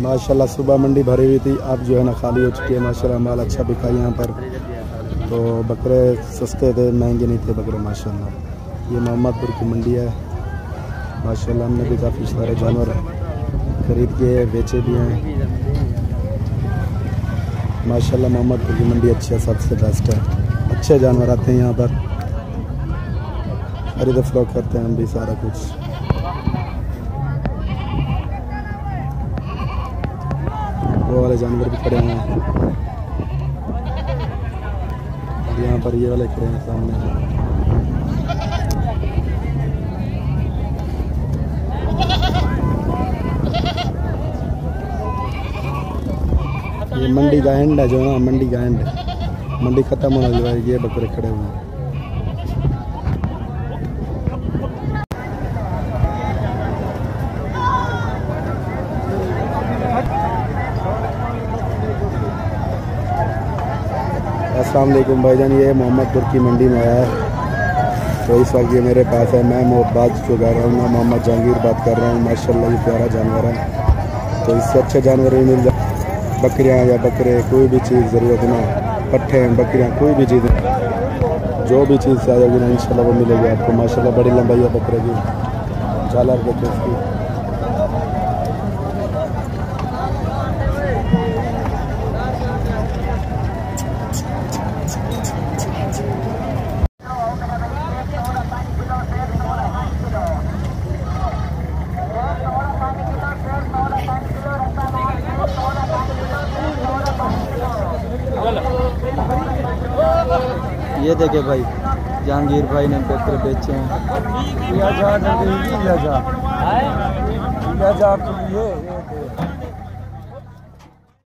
ماشاءاللہ صبح منڈی بھری ہوئی تھی، اب جو ہے نا خالی ہو چکی ہے۔ ماشاءاللہ مال اچھا بکا یہاں پر۔ تو بکرے سستے تھے، مہنگے نہیں تھے بکرے، ماشاءاللہ۔ یہ محمد پور کی منڈی ہے۔ ماشاءاللہ ہم نے بھی کافی سارے جانور خرید کے بیچے بھی ہیں۔ ماشاءاللہ محمد پور کی منڈی اچھی ہے سب سے بیسٹ ہے۔ اچھے جانور آتے ہیں یہاں پر۔ خرید فروخت کرتے ہیں ہم بھی سارا کچھ۔ وہ والے جانور بھی کھڑے ہیں۔ یہاں پر یہ والے کھڑے ہیں سامنے۔ یہ منڈی کا اینڈ ہے جو نا، منڈی کا اینڈ ہے۔ منڈی ختم ہونے جو ہے، یہ بکرے کھڑے ہوئے ہیں۔ السلام علیکم بھائی جان، یہ محمد پور کی منڈی میں آیا ہے۔ تو اس وقت یہ میرے پاس ہے، میں محباز چگا رہا ہوں، میں محمد جہانگیر بات کر رہا ہوں۔ ماشاء اللہ یہ پیارا جانور ہے۔ تو اس سے اچھے جانور بھی مل جائے بکریاں یا بکرے، کوئی بھی چیز ضرورت نہ پٹھے ہیں بکریاں، کوئی بھی چیز۔ جو بھی چیز چاہیے گی نا ان شاء اللہ وہ ملے گی آپ کو۔ ماشاء اللہ بڑی لمبائی ہے بکرے کی۔ چالا بکرے کی۔ یہ دیکھیں بھائی جہانگیر بھائی نے پیپر بیچے ہیں۔ جا کے لیے